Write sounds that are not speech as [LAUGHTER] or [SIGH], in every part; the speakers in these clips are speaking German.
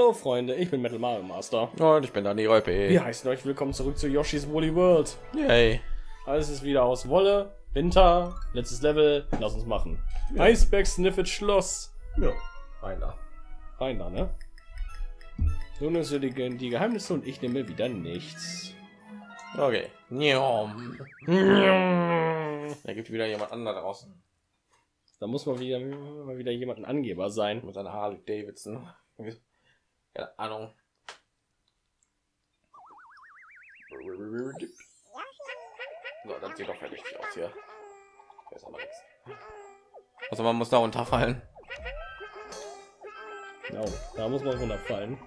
Hallo Freunde, ich bin Metal Mario Master. Und ich bin Dani Reupe. Wir heißen euch willkommen zurück zu Yoshi's Woolly World. Yay. Alles ist wieder aus Wolle, Winter, letztes Level, lass uns machen. Eisberg Sniffet Schloss. Ja. Einer. Rein da, ne? Nun ist die, die Geheimnisse und ich nehme wieder nichts. Okay. Da gibt wieder jemand anderen draußen Da muss man wieder, mal wieder jemand ein Angeber sein. mit seiner Harley Davidson. Keine Ahnung. So, das sieht doch fertig aus hier. Hier ist aber nichts. Also man muss da runterfallen. Genau, da muss man runterfallen.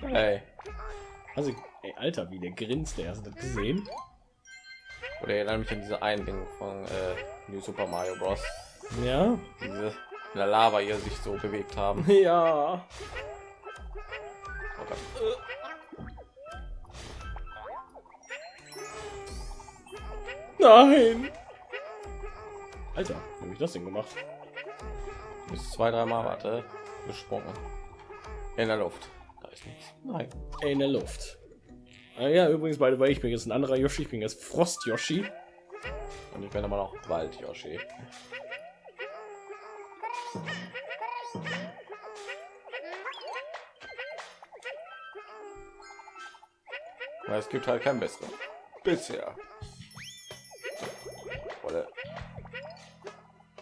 Hey. Also, ey, Alter, wie der grinst, der hast du das gesehen? Oder erinnert mich an diese einen Ding von äh, New Super Mario Bros. Ja, Diese in der Lava hier sich so bewegt haben. [LAUGHS] ja. Nein! Alter, wie habe ich das denn gemacht? Bis zwei, dreimal warte. Gesprungen. In der Luft. Da ist nichts. Nein. In der Luft. Ah, ja, übrigens, beide, weil ich bin jetzt ein anderer Yoshi, ich bin jetzt Frost Yoshi. Und ich bin immer noch Wald Yoshi. Weil es gibt halt kein besseren. Bisher. Wolle.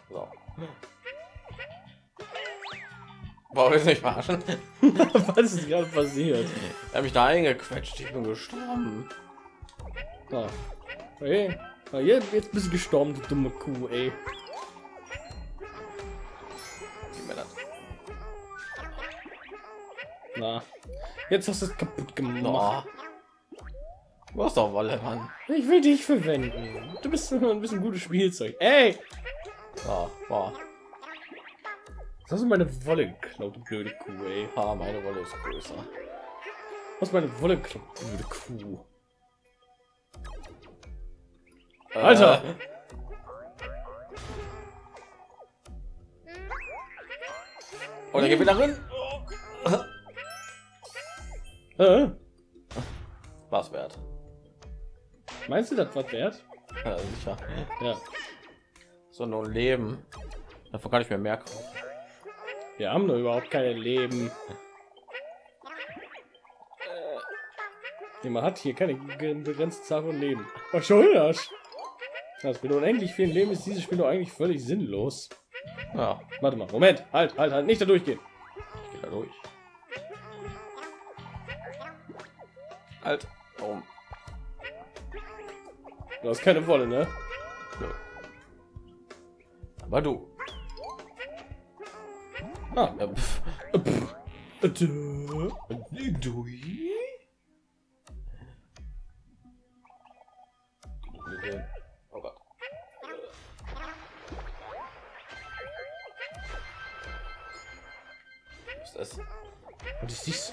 So. Warum ist nicht verarschen? [LAUGHS] Was ist gerade passiert? Er hat mich da eingequetscht. Ich bin gestorben. Ah. Hey. Ah, jetzt, jetzt bist du gestorben, du dumme Kuh, ey. Na. Jetzt hast du es kaputt gemacht. Oh. Du hast doch Wolle, Mann. Ich will dich verwenden. Du bist ein bisschen gutes Spielzeug. Ey! So, boah. Was hast du meine Wolle geklaut, blöde Kuh, ey? Ah, meine Wolle ist größer. Was meine Wolle geklaut, blöde Kuh? Äh, Alter! Und er drin. Äh? Was wert? Meinst du das was wert? Ja, sicher. Ja. So nur Leben. Davon kann ich mir mehr kaufen. Wir haben doch überhaupt keine Leben. Man hat hier keine begrenzte Zahl von Leben. Was soll das? Das mit unendlich vielen Leben ist dieses Spiel doch eigentlich völlig sinnlos. Ja, Warte mal, Moment, halt, halt, halt, nicht da durchgehen. ich gehe da durch. Halt. Du hast keine Wolle, ne? Nö. Aber du. Ah, Ja. Du. Oh Gott. Was ist das? Was ist dies?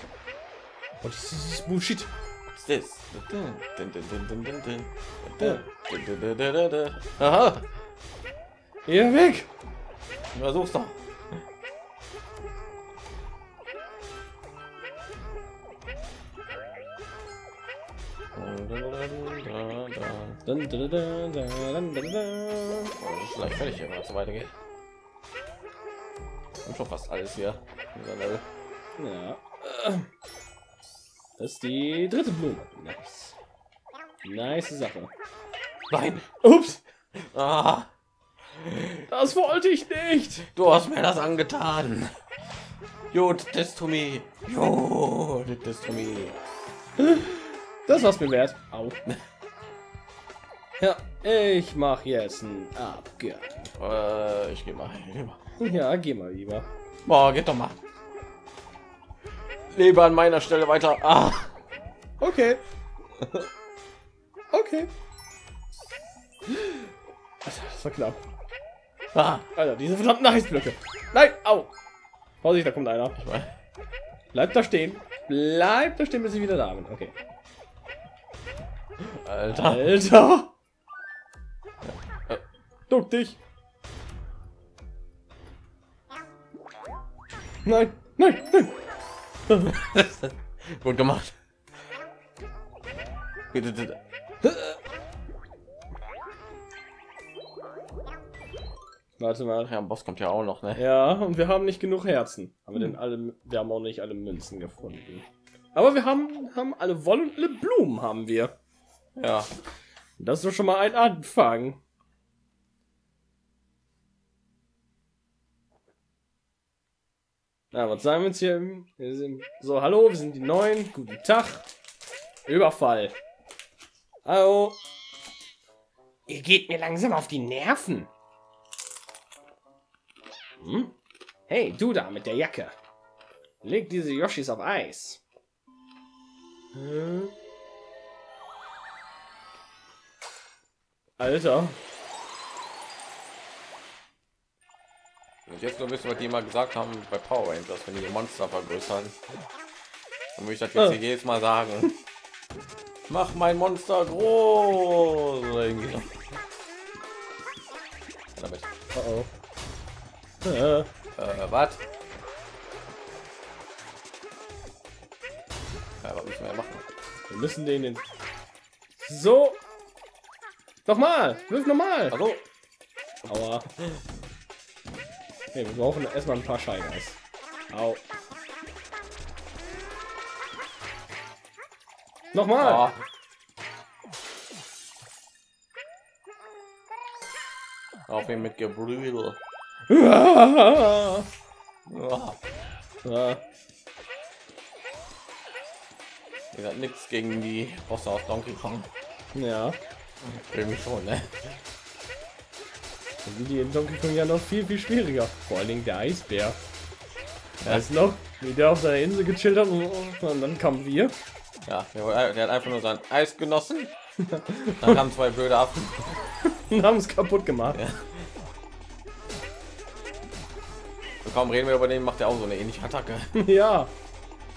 Was ist dieses Bullshit? Ist das? Aha, Hier weg! versuch's doch. Dun, dun. Oh, das ist gleich fertig hier, wenn es weitergeht. Und schon fast alles hier. Ja. Das ist die dritte Blume. Nice. Nice Sache. Nein! Ups! Ah, Das wollte ich nicht! du hast mir das angetan! Did this to me! Did this to me! Das war's mir wert. Au. Ja, ich mach jetzt einen Abgang. Äh, ich geh mal. Geh mal. Ja, geh mal lieber. Boah, geht doch mal. Lebe an meiner Stelle weiter. Ah! Okay. Okay. Das war knapp. ah. Alter, diese verdammten Eisblöcke. Nein, au. Vorsicht, da kommt einer. Ich mein, Bleib da stehen. Bleib da stehen, bis ich wieder da bin. Okay. Alter. Alter. Duck dich. Nein, nein, nein. [LAUGHS] Gut gemacht. Warte mal. Ja, Boss kommt ja auch noch, ne? Ja, und wir haben nicht genug Herzen. Haben wir denn alle, wir haben auch nicht alle Münzen gefunden. Aber wir haben, haben alle Wolle und alle Blumen haben wir. Ja. Das ist doch schon mal ein Anfang. Na, was sagen wir jetzt hier? Wir sind, so, hallo, wir sind die Neuen. Guten Tag. Überfall. Hallo. Ihr geht mir langsam auf die Nerven. Hm? Hey, du da mit der Jacke. Leg diese Yoshis auf Eis. Hm? Alter. Und jetzt nur wissen, was die mal gesagt haben bei Power Rangers, wenn die Monster vergrößern. Dann würde ich das jetzt hier jedes Mal sagen. Mach mein Monster groß. Damit. Oh oh. Äh, Äh, was? Ja, was müssen wir machen? wir müssen den in... So. Nochmal. Wirf nochmal. Also, Aua. Nee, wir brauchen erstmal ein paar Scheigeis. Au. Nochmal. ah. Auf ihn mit Gebrüdel. Ah. Ah. Ah. Nichts gegen die Bosse aus Donkey Kong. Ja. Irgendwie schon, ne? Dann sind die in Donkey Kong ja noch viel, viel schwieriger. Vor allen Dingen der Eisbär. Weißt du noch, wie der auf seiner Insel gechillt hat und, und dann kamen wir. Ja, der, der hat einfach nur sein Eis genossen. Dann kamen zwei blöde Affen. [LAUGHS] und haben es kaputt gemacht. Ja. Und kaum reden wir über den, macht er auch so eine ähnliche Attacke. [LAUGHS] Ja.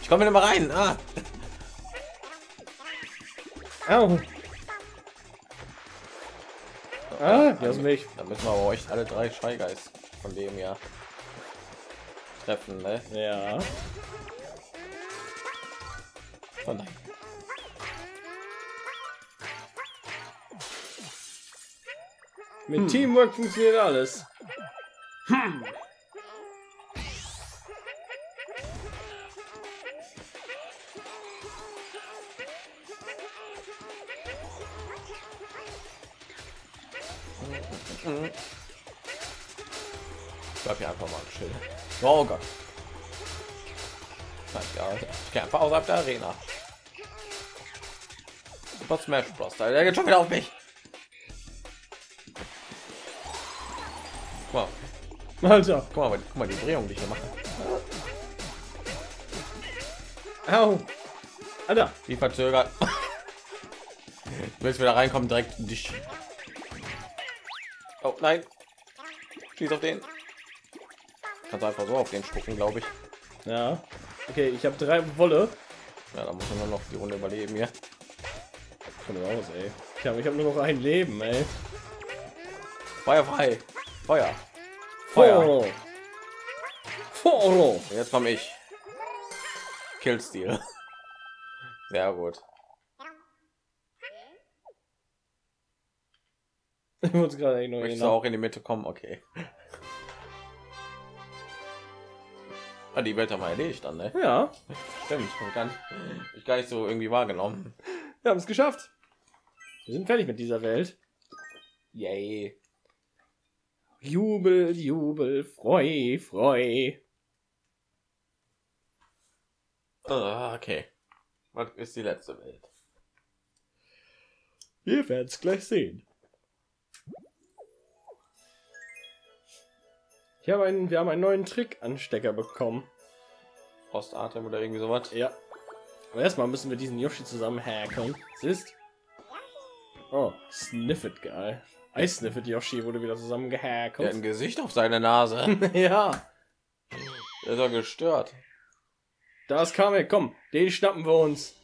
Ich komme nicht mal rein. Ah. Au. Ah, lass mich. Dann müssen wir aber euch alle drei Scheigeist von dem ja treffen, ne? Ja. Oh nein. Mit Teamwork funktioniert alles. Ich bleib hier einfach mal im Schild. Oh Gott. Nein, ja, ich gehe einfach außerhalb der Arena. Super Smash Bros. Der geht schon wieder auf mich. Mal, Alter. guck mal, guck mal die Drehung, die ich hier mache. Au. Alter. Wie verzögert. [LAUGHS] Du willst wieder reinkommen, direkt dich. Nein. Schieß auf den. Kannst einfach so auf den spucken, glaube ich. Ja. Okay, ich habe drei Wolle. Ja, da muss man nur noch die Runde überleben hier. Komm raus, ey. Ich habe ich hab nur noch ein Leben, ey. Feuer frei. Feuer. Feuer. Foro. Jetzt komme ich. Killstil. [LAUGHS] Sehr gut. Ich muss gerade ignorieren. Möchtest du auch in die Mitte kommen? Okay. [LAUGHS] Ah, die Welt haben wir erledigt dann, ne? Ja, Stimmt. Ich gar nicht, ich gar nicht so irgendwie wahrgenommen. wir haben es geschafft. Wir sind fertig mit dieser Welt. Yay. Jubel, Jubel, Freu, Freu. Ah, okay. Was ist die letzte Welt? Wir werden es gleich sehen. Ich habe einen, wir haben einen neuen Trick-Anstecker bekommen. Frostatem oder irgendwie sowas? Ja. Aber erstmal müssen wir diesen Yoshi zusammen hacken. Siehst? Oh, Sniffet, geil. Eis Sniffet Yoshi wurde wieder zusammen gehackt. Der hat ein Gesicht auf seine Nase. [LAUGHS] ja. Der ist doch gestört. Da ist Kamek, komm, den schnappen wir uns.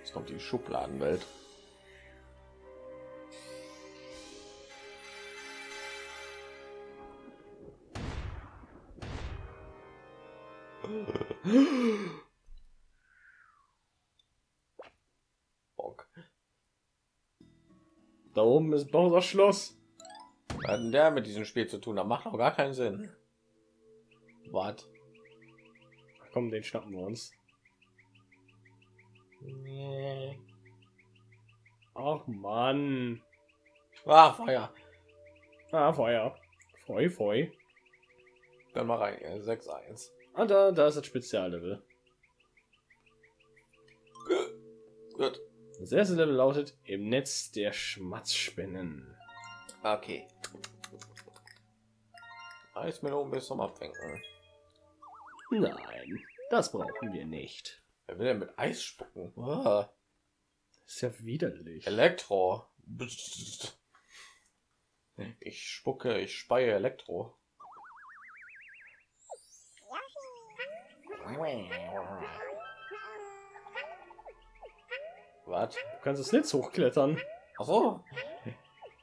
Jetzt kommt die Schubladenwelt. Bonk. Da oben ist Bowser Schloss. Was hat denn der mit diesem Spiel zu tun? Da macht auch gar keinen Sinn. Wart. Komm, den schnappen wir uns. Nee. Ach Mann. Ah, Feuer. Ah, Feuer. Feu, feu. Dann mal rein. 6-1. Ah, da, da ist das Speziallevel. Gut. Das erste Level lautet im Netz der Schmatzspinnen. Okay. Eismelone bis zum Abwinken. Nein, das brauchen wir nicht. Wer will denn mit Eis spucken? Ah, ist ja widerlich. Elektro. Ich spucke, ich speie Elektro. Was? Du kannst das Netz hochklettern. Ach so.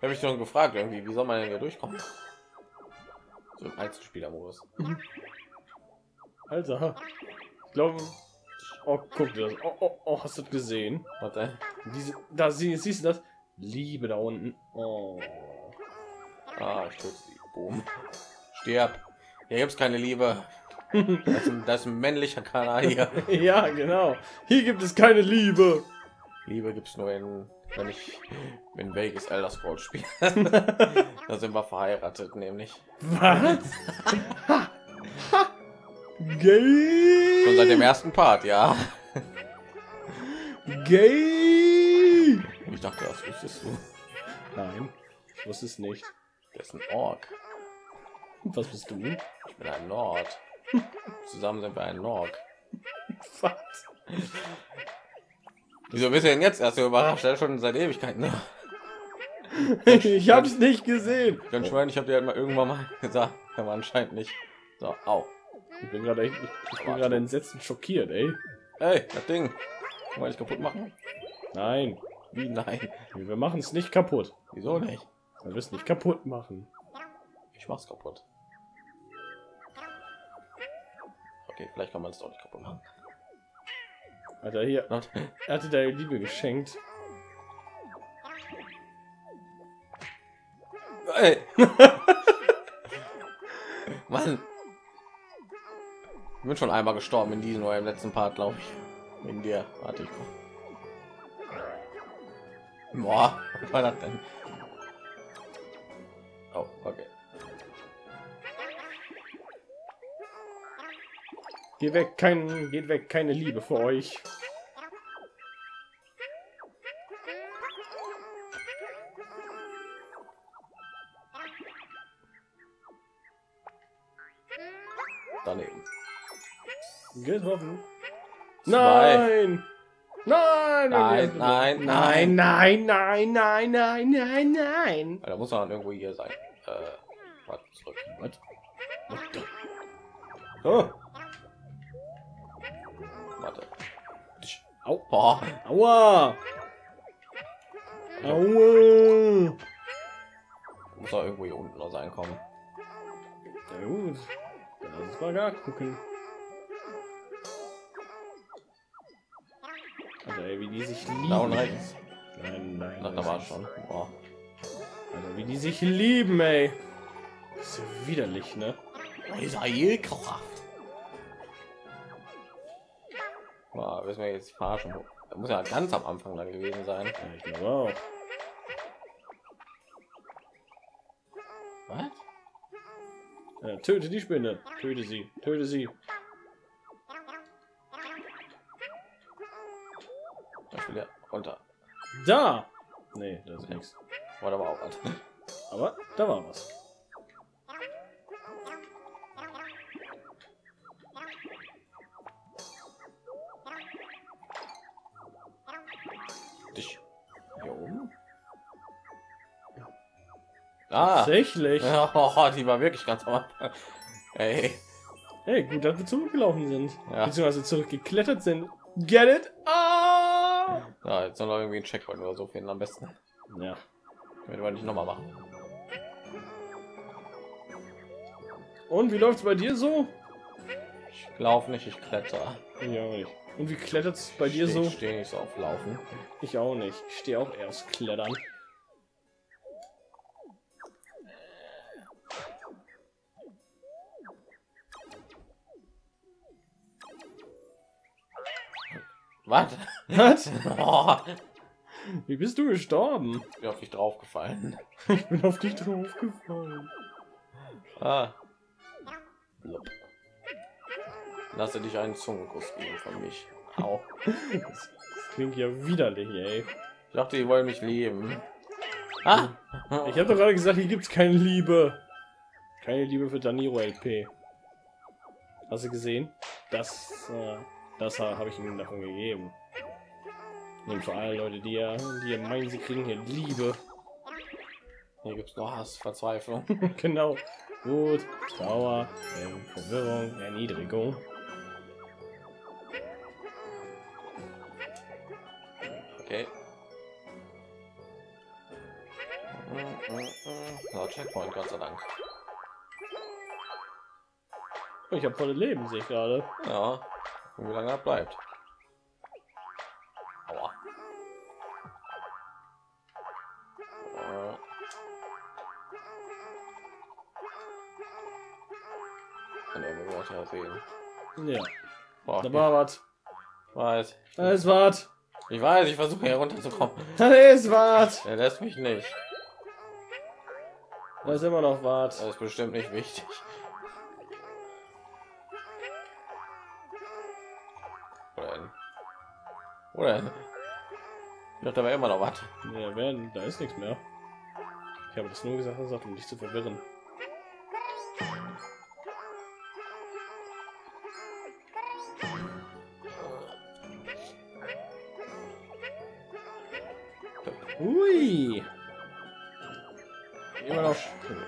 Habe ich schon gefragt irgendwie, wie soll man denn hier durchkommen? So im Einzelspielermodus. Alter. Ich glaube. Oh, guck dir das. Oh, oh, oh, hast du das gesehen? Warte. Diese, da sie, siehst du das? Liebe da unten. Oh. Ah, ich töte sie. Boom. Stirb. Hier gibt's keine Liebe. [LAUGHS] Das ist ein, das ist ein männlicher Kanadier. [LAUGHS] ja, genau. Hier gibt es keine Liebe. Liebe gibt's nur in, wenn ich in Vegas Elder Scrolls spiele. [LAUGHS] da sind wir verheiratet, nämlich. Was? Gay. Schon seit dem ersten Part, ja. Gay. Ich dachte, das wüsstest du. Nein, ich wusste es nicht. Der ist ein Ork. Was bist du? Ich bin ein Nord. Zusammen sind wir ein. [LAUGHS] Was? Wieso bist du denn jetzt erst so überrascht? Er ist schon seit Ewigkeiten. Ne? [LAUGHS] Ich hab's nicht gesehen. Ganz schön, ich habe dir halt mal irgendwann mal [LAUGHS] gesagt, aber anscheinend nicht. So, au. Ich bin gerade echt, ich bin gerade entsetzt und schockiert, ey. Ey, das Ding. Wollte ich kaputt machen? Nein, Wie? Nein. wir machen es nicht kaputt. Wieso nicht? Wir müssen nicht kaputt machen. Ich mach's kaputt. Okay, vielleicht kann man es doch nicht kaputt machen. Alter, hier, er hatte deine Liebe geschenkt. Ey. [LAUGHS] Mann. Ich bin schon einmal gestorben in diesem oder im letzten Part, glaube ich. In dir. Warte ich. Boah, was war das denn? Oh, okay. Geht weg, kein, geht weg, keine Liebe für euch. Daneben. Getroffen. Zwei. Nein! Nein! Nein, nein, nein, nein, nein, nein, nein, nein, nein. Da muss er irgendwo hier sein. Äh, warte, zurück. Was? Oh, au, Boah. aua! Aua! Muss er irgendwo hier unten noch sein kommen. Na gut, dann uns mal gar gucken. Alter, ey, wie die sich lieben. Und rechts. Nein, nein. Na, da war schon. Boah. Alter, wie die sich lieben, ey. Das ist ja widerlich, ne? Israelkraft. Boah, wissen wir jetzt verarschen. Da muss ja ganz am Anfang dann gewesen sein. Ja, ich glaube auch. Was? Ja, töte die Spinne. Töte sie. Töte sie. Ja runter. Da! Nee, da ist nichts. War aber auch was. Aber da war was. Ah! Tatsächlich. [LAUGHS] Oh, die war wirklich ganz am Anfang. Ey. Hey, gut, dass wir zurückgelaufen sind. Ja. Beziehungsweise zurückgeklettert sind. Get it? Ah! Ja, jetzt soll irgendwie ein Checkpoint oder so finden am besten. Ja. Wenn wir nicht noch mal machen. Und wie läuft's bei dir so? Ich laufe nicht, ich kletter. Ja, nicht. Und wie klettert's bei dir Steh- so? Ich stehe nicht so auf Laufen. Ich auch nicht. Ich stehe auch aufs Klettern. Was? Was? Oh, Wie bist du gestorben? ich bin auf dich draufgefallen. Ich bin auf dich draufgefallen. Ah. Lasse dich einen Zungenkuss geben von mich. Au. Das, das klingt ja widerlich, ey. Ich dachte, die wollen mich lieben. Ah. Ich habe doch gerade gesagt, hier gibt's keine Liebe. Keine Liebe für Daniro LP. Hast du gesehen? Das, äh, das habe ich ihm davon gegeben. Und vor allem Leute, die ja, die ja meinen, sie kriegen hier Liebe. Hier gibt's noch Hass, Verzweiflung. [LAUGHS] genau. Wut, Trauer, ähm, Verwirrung, Erniedrigung. Okay. So, Checkpoint, Gott sei Dank. Ich habe volle Leben, sehe ich gerade. Ja. Und wie lange er bleibt. Aua. Äh. Kann er mir weiter sehen. Ja, Boah, da war was. ich weiß. Da ist was. Ich weiß, ich versuche hier runterzukommen. Da ist was. Er lässt mich nicht. Da ist immer noch was. Das ist bestimmt nicht wichtig. Denn? Ich dachte, da war immer noch was. Ja, werden, da ist nichts mehr. Ich habe das nur gesagt, gesagt, um dich zu verwirren. Ui. Immer noch,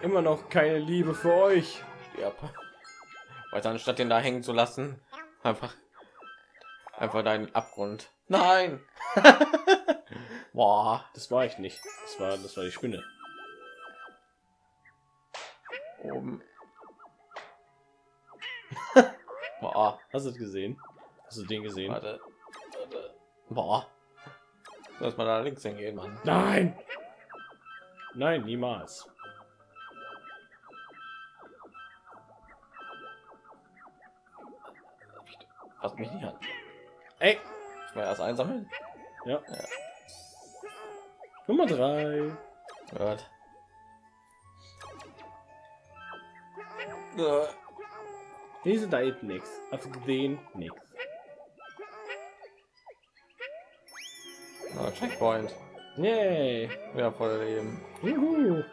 immer noch keine Liebe für euch. Stirb. Weil anstatt den da hängen zu lassen, einfach, einfach deinen Abgrund. Nein! [LAUGHS] Boah, Das war ich nicht. Das war, das war die Spinne. oben. [LAUGHS] Boah, Hast du es gesehen? Hast du den gesehen? warte. warte. Boah. Lass mal da links hingehen, Mann. Nein! Nein, niemals. Passt mich nicht an. Ey! Ich mal erst einsammeln. Ja. Nummer drei. Gott. Diese da ist nix. Hast du gesehen? Nix. na, Checkpoint. Yay! Ja, voll Leben. Juhu!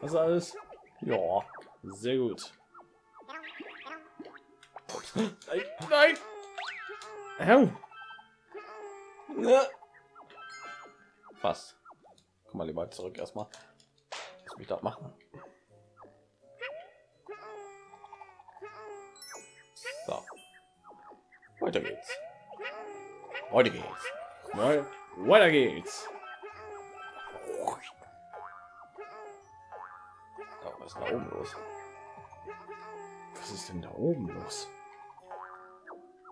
Was alles? Ja. Sehr gut. Nein! Nein! Ja. Fast. Guck mal lieber zurück erstmal. Lass mich das machen. So. Weiter geht's. Weiter geht's. Wei- Weiter geht's. Oben los? Was ist denn da oben los?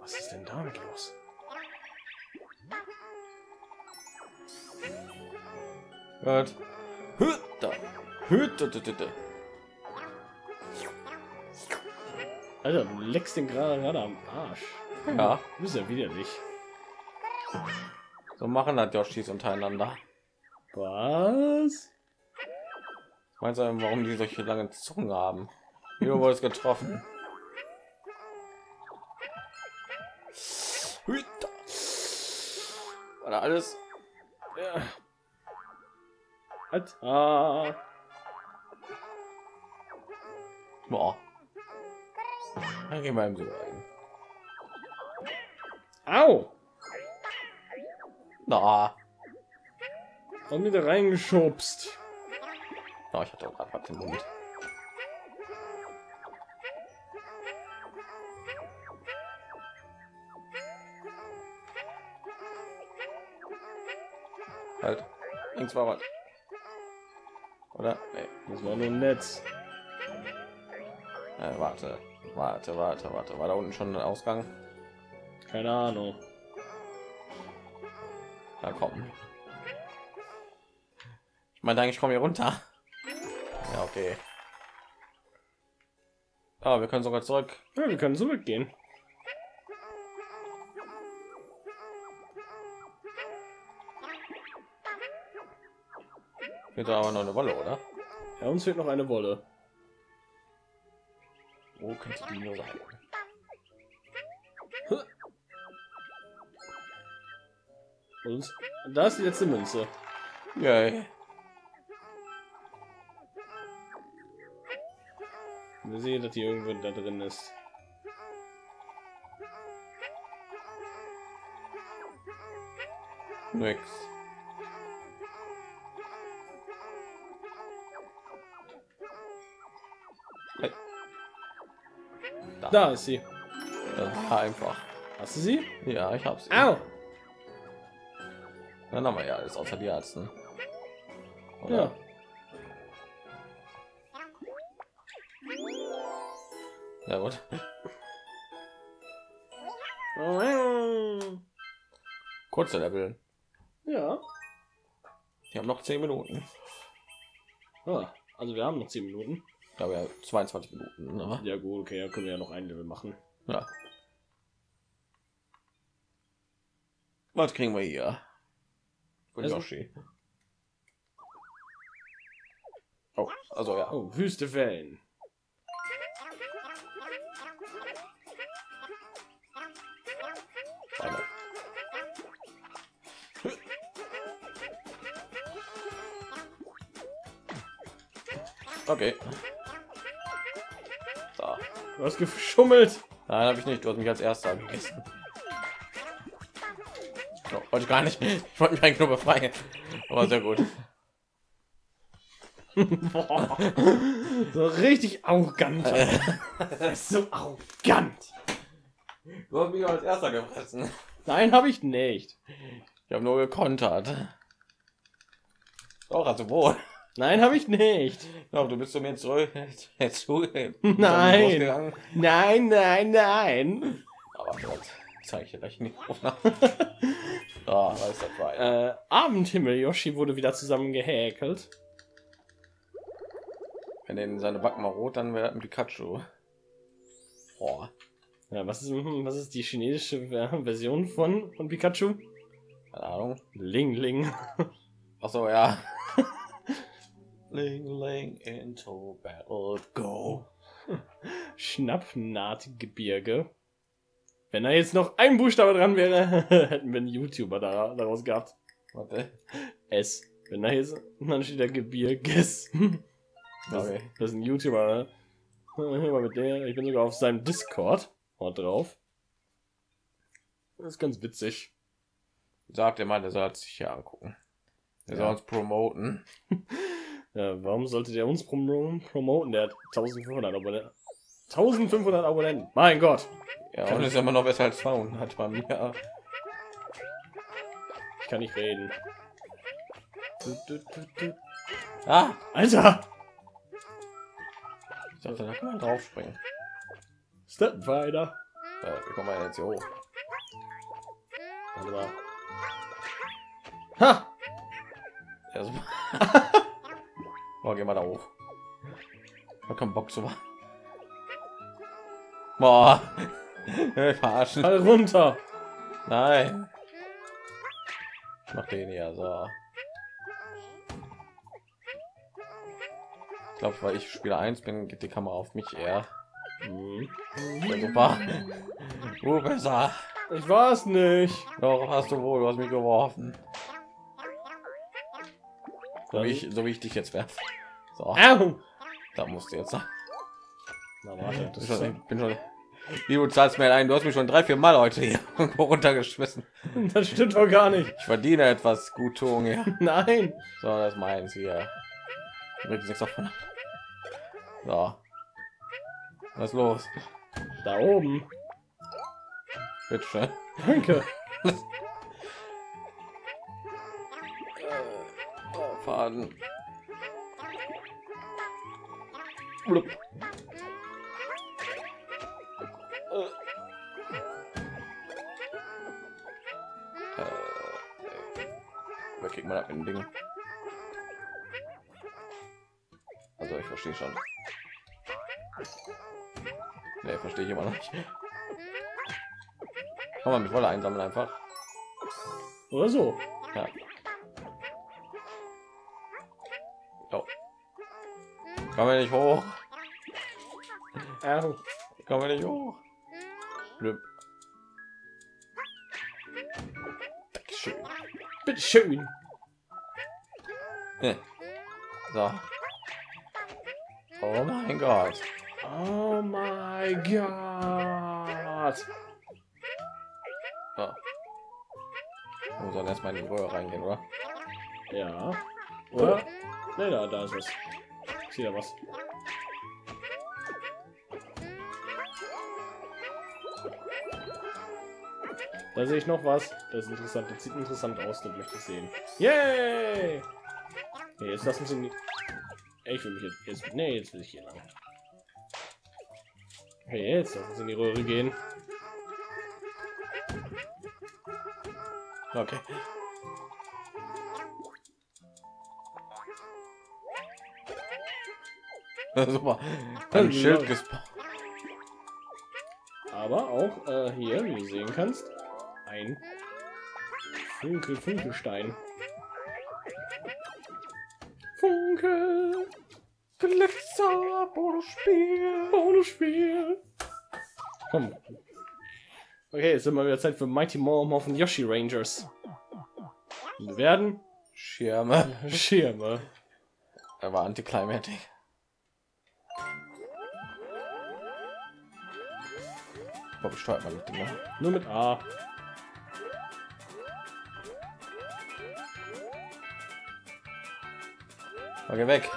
Was ist denn damit los? Gut. Hütte. Hütte. Hütte. Alter, du leckst den gerade gerade am Arsch. Ja, Du bist ja widerlich. so machen das Yoshis untereinander. Was? Meinst du, warum die solche langen Zungen haben? Hier wurde es getroffen. Da alles? Ja. Ah. Boah. Dann gehen wir im so rein. Au! Na, Und wieder reingeschubst. Oh, ich hatte gerade was im Mund. Halt, links war was. Oder? Nee, Das war nur ein Netz. äh, warte. Warte, warte, warte. War da unten schon ein Ausgang? Keine Ahnung. Da kommen. Ich meine, eigentlich komme hier runter. Ja, okay. Aber wir können sogar zurück. Ja, wir können zurückgehen. Wird aber noch eine Wolle, oder? Ja, uns fehlt noch eine Wolle. Wo könnte die nur sein? Und da ist die letzte Münze. Yay. Wir sehen, dass die irgendwo da drin ist. Nix. Hey. Da. Da ist sie. Das war einfach. Hast du sie? Ja, ich hab's. Au! Dann haben wir ja alles außer die Ärzten. Oder? Ja. Ja gut. Kurze Level. Ja. Die haben noch 10 Minuten. Ah, also wir haben noch 10 Minuten. Glaube ja 22 Minuten. Ne? Ja gut, okay, dann können wir ja noch ein Level machen. Ja. Was kriegen wir hier? Von Also- Yoshi. Oh, also ja. Oh, Wüste Wellen. Warte. Okay. So. Du hast geschummelt. Nein, habe ich nicht. Du hast mich als erster gegessen. Oh, wollte ich gar nicht. Ich wollte mich eigentlich nur befreien. Aber sehr gut. [LAUGHS] So richtig arrogant. [LAUGHS] So arrogant. Du hast mich als erster gefressen. Nein, habe ich nicht. Ich habe nur gekontert. Doch, also wohl. Nein, habe ich nicht. Ja, du bist zu mir zurück. [LAUGHS] Jetzt zu. Nein. Nein, nein, nein. Aber Gott, zeige ich dir gleich nicht. [LAUGHS] Ah, was? Äh, Abendhimmel Yoshi wurde wieder zusammen gehäkelt. Wenn er seine Backen mal rot, dann wäre ein Pikachu. Boah. Ja, was ist, [LAUGHS] was ist die chinesische Ver- Version von, von Pikachu? Keine Ahnung. Ling Ling. [LAUGHS] Ach so, ja. [LAUGHS] ling ling into battle go. Schnappnahtgebirge. Wenn da jetzt noch ein Buchstabe dran wäre, hätten wir einen YouTuber da, daraus gehabt. Warte. S. Wenn da jetzt, dann steht da Gebirges. Das, Okay. das ist ein YouTuber, ne? Der. Ich bin sogar auf seinem Discord Ort drauf. Das ist ganz witzig. Sagt er mal, der soll sich hier angucken. Der Ja. soll uns promoten. [LAUGHS] Ja, warum sollte der uns prom promoten? Der hat 1500 Abonnenten. 1500 Abonnenten. Mein Gott. Ja, Kann und ist immer noch besser als 200 bei mir. Ich kann nicht reden. Du, du, du. Ah! Alter! Ich dachte, da kann man drauf springen. Step weiter. Äh, wie kommen wir jetzt hier hoch? Warte mal. Ha! Ja, super. [LAUGHS] oh, geh mal da hoch. Ich hab keinen Bock zu machen. Boah. [LAUGHS] Wir verarschen. Fall runter. Nein. Ich mach den hier so. Ich glaube, weil ich Spieler 1 bin, geht die Kamera auf mich eher. Ja, super. Du besser. Ich war's nicht. Doch, hast du wohl. Du hast mich geworfen. So wie ich, so wie ich dich jetzt werfe. So, Au! da musst du jetzt sein. Na warte, das Ich ist bin schon, bin schon, wie du zahlst mir ein, du hast mich schon drei, vier Mal heute hier irgendwo [LAUGHS] runtergeschmissen. [LAUGHS] Das stimmt doch gar nicht. Ich verdiene etwas Guttun hier. [LAUGHS] Nein. So, das meins hier. Nichts davon. So. Was los? Da oben. Bitte. Danke. oh, Faden. Blub. Äh, kriegt man ab in Ding. Also ich verstehe schon. Nee, verstehe ich immer noch nicht. Kann man mit Wolle einsammeln einfach. Oder so. Ja. Oh. Man nicht hoch. Au. Kann man nicht hoch. Blöd. Dankeschön. Bitteschön. Nee. So. Oh mein Gott. Oh mein Gott. So. Wir sollen erstmal in die Röhre reingehen, oder? Ja. Oder? Nee, da, da ist was. Ich sehe da was. Da sehe ich noch was. Das ist interessant. Das sieht interessant aus. Das möchte ich sehen. Yay! Nee, jetzt lass uns in die... Ich will mich jetzt... jetzt nee, jetzt will ich hier lang. Okay, jetzt lass uns in die Röhre gehen. Okay. [LAUGHS] Super. Ein Schild gespawnt. Aber auch äh, hier, wie du sehen kannst, ein Funkel, Funkelstein. Funkel, Glitzer, Bonusspiel, Bonusspiel. Komm. Okay, jetzt sind wir wieder Zeit für Mighty Morphin Yoshi Rangers. Wir werden Schirme. [LAUGHS] Schirme. Er war antiklimatic. Wo besteuert man das Ding? ne? Nur mit A. Geh weg.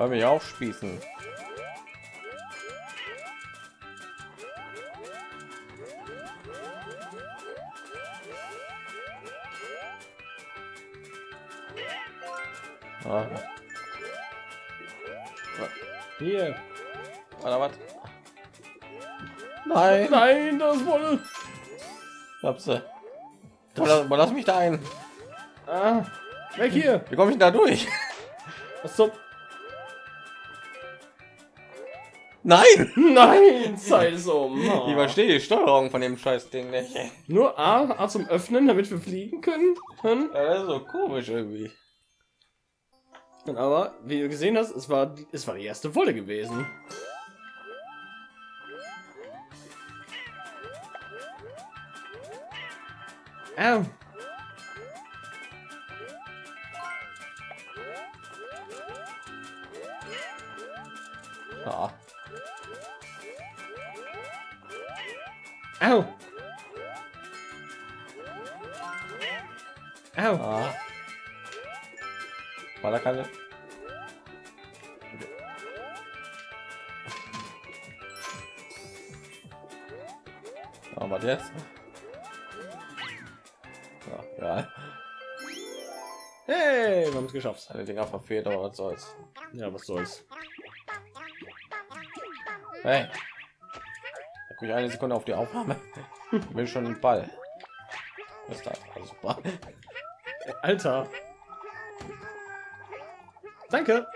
Wollen mich aufspießen. Ah, Hier. oder was? Nein, Nein, das wolle. Klapse. Lass, lass mich da ein. Ah, weg hier. Wie komme ich denn da durch? Was zum... Nein! [LAUGHS] Nein, sei so. Ich verstehe die Steuerung von dem scheiß Ding nicht. Nur A, A zum Öffnen, damit wir fliegen können. können. Ja, das ist so komisch irgendwie. Aber, wie du gesehen hast, es war, die- es war die erste Wolle gewesen. Au. Au. Au. Ah. War da keine? Aber was jetzt? Ja, ja. Hey, wir haben es geschafft. Alle Dinger verfehlt, aber was soll's. Ja, was soll's. Hey. Da guck ich eine Sekunde auf die Aufnahme. Will schon einen Ball. Ist das? Super. Alter. Danke.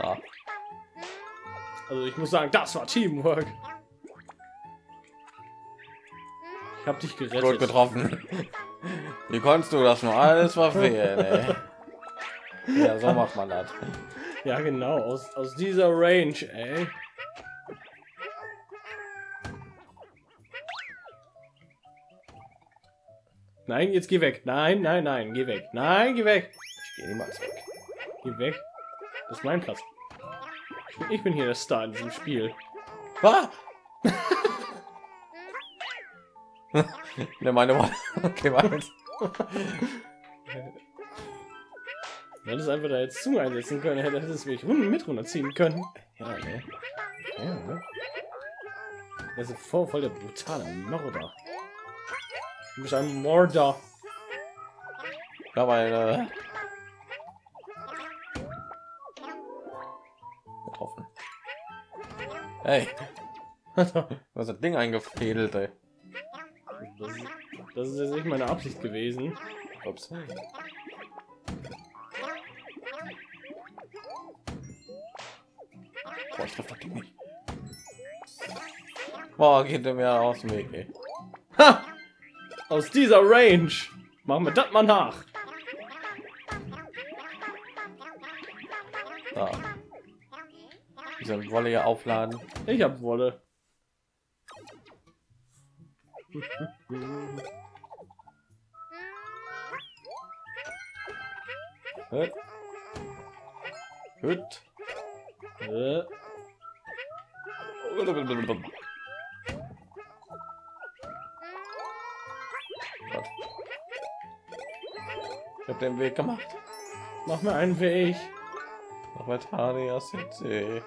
Ja. Also ich muss sagen, das war Teamwork. Ich hab dich Gut gerettet. getroffen. Wie konntest du das nur alles verfehlen, ey? Ja, so macht man das. Ja, genau. Aus, aus dieser Range, ey. Nein, jetzt geh weg. Nein, nein, nein, geh weg. Nein, geh weg. Ich gehe niemals weg. Geh weg. Das ist mein Platz. Ich bin, hier der Star in diesem Spiel. Ah! [LAUGHS] ne, meine Worte. Okay, warte. Du hättest einfach da jetzt Zunge einsetzen können, hätte es mich mit runterziehen können. Ja, ne? Ja, ne? Das ist voll, voll der brutale Mörder. Du bist ein Mörder. Ich habe eine. Getroffen. Hey, [LAUGHS] was das Ding eingefädelt, ey. Das, das ist jetzt nicht meine Absicht gewesen. Ups. Boah, ich treffe das Ding nicht. Boah, geht der mir aus dem Weg, ey. Ha! Aus dieser Range. Machen wir das mal nach. Da. Diese Wolle hier aufladen. Ich hab Wolle. Ich hab den Weg gemacht. mach mir einen Weg. Nach Vatania City.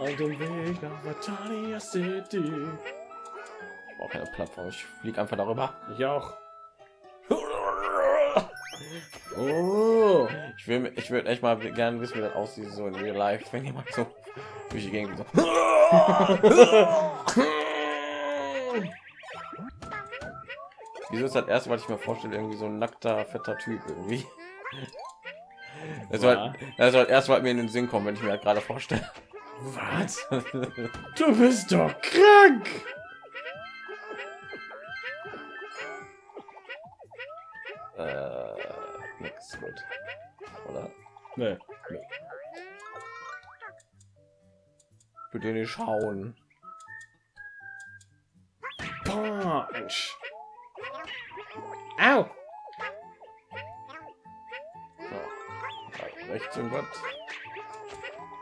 Auf dem Weg nach Vatania City. Ich brauche keine Plattform. Ich fliege einfach darüber. Ich auch. Oh. Ich will, ich würde echt mal gerne wissen, wie das aussieht so in real life, wenn jemand so durch die Gegend so. [LAUGHS] Wieso ist das erste, was ich mir vorstelle, irgendwie so ein nackter, fetter Typ irgendwie? [LAUGHS] Das war, das war erste, was mir in den Sinn kommt, wenn ich mir gerade vorstelle. Was? [LAUGHS] Du bist doch krank. äh, nix gut. Oder? Nee. Bitte nicht schauen. Punch. Au. So. Rechts irgendwas.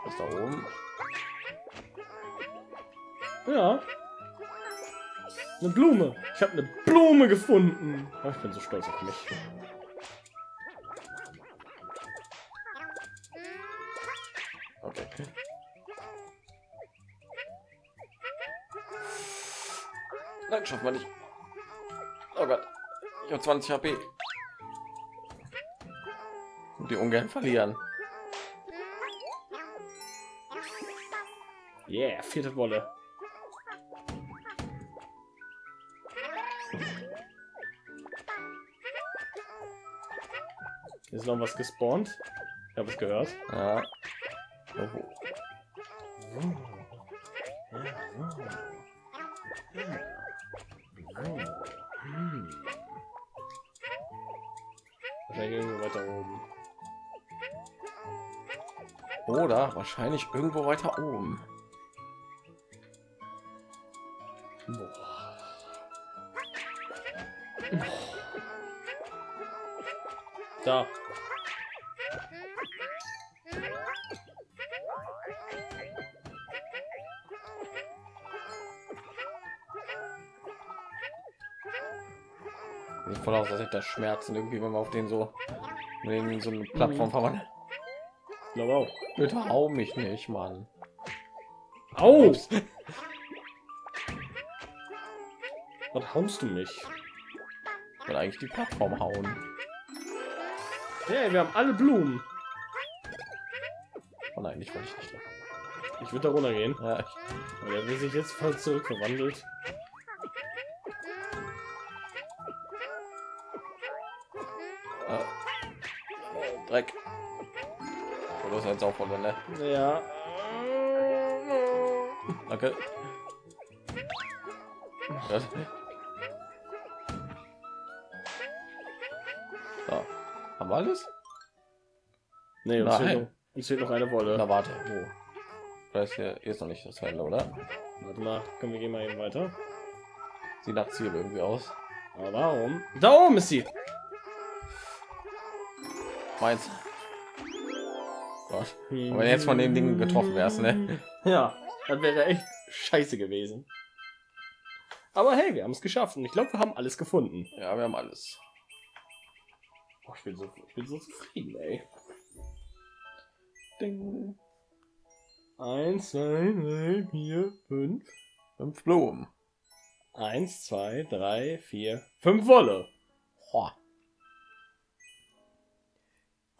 Was da oben? Ja. Eine Blume. Ich habe eine Blume gefunden. Oh, ich bin so stolz auf mich. Okay. Nein, schafft man nicht. Oh Gott. Ich habe 20 HP. Und die ungern verlieren. Yeah, vierte Wolle. Ist noch was gespawnt? Ich habe es gehört. Ja. Oh. Weiter oben. Oder wahrscheinlich irgendwo weiter oben. Boah. Da. Sieht voll aus, als hätte er Schmerzen irgendwie, wenn man auf den so in so eine Plattform verwandelt. Ich glaube auch. Bitte hau mich nicht, Mann. Au! Was haust du mich? Ich will eigentlich die Plattform hauen. Hey, wir haben alle Blumen. Oh nein, ich will nicht. nicht. Ich würde da runtergehen. Ja, ich, der will sich jetzt voll zurück jetzt auch voll, ne? Ja. Danke. Das. So. Haben wir alles? Nee, uns Nein. fehlt, noch, uns fehlt noch eine Wolle. Na warte, wo? Da ist hier hier ist noch nicht das Ende, oder? Warte mal, komm, wir gehen mal eben weiter. Sieht nach Ziel irgendwie aus. Aber warum? Da oben ist sie. Meins. Gott. Und wenn jetzt von den Dingen getroffen wärst, ne? [LAUGHS] Ja, das wäre echt scheiße gewesen. Aber hey, wir haben es geschafft und ich glaube, wir haben alles gefunden. Ja, wir haben alles. Boah, ich bin so, ich bin so zufrieden, ey. Ding. Eins, zwei, drei, vier, fünf. Fünf Blumen. Eins, zwei, drei, vier, fünf Wolle. Boah.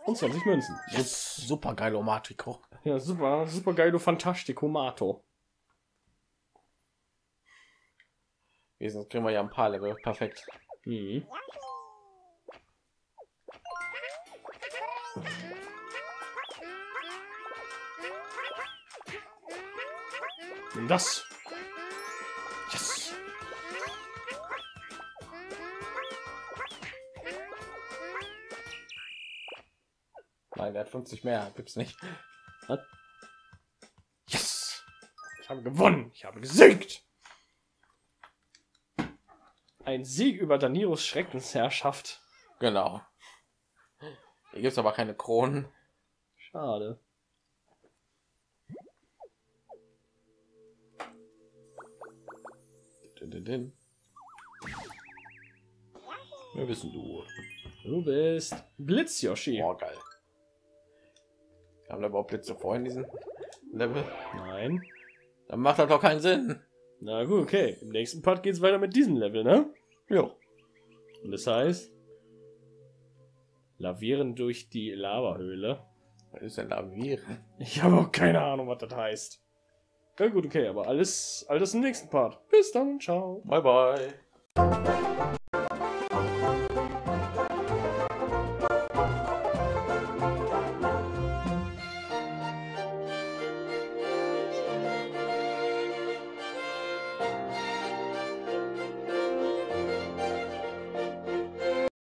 Und 20 Münzen. Yes. Super geil, Matriko. Ja, super, super geil, Fantastico Mato. Wesentlich kriegen wir ja ein paar Level. Perfekt. Mhm. Das. Nein, der hat 50 mehr. Gibt's nicht. Yes. Ich habe gewonnen. Ich habe gesiegt. Ein Sieg über Daniros Schreckensherrschaft. Genau. Hier gibt's aber keine Kronen. Schade. Wir wissen du. Du bist Blitz Yoshi. Boah, geil. Haben wir überhaupt Blitze vor in diesem Level? Nein. Dann macht das doch keinen Sinn. Na gut, okay. Im nächsten Part geht's weiter mit diesem Level, ne? Jo. Und das heißt, lavieren durch die Lavahöhle. Was ist denn Lavieren? Ich habe auch keine Ahnung, was das heißt. Ja gut, okay, aber alles, alles im nächsten Part. Bis dann, ciao. Bye bye.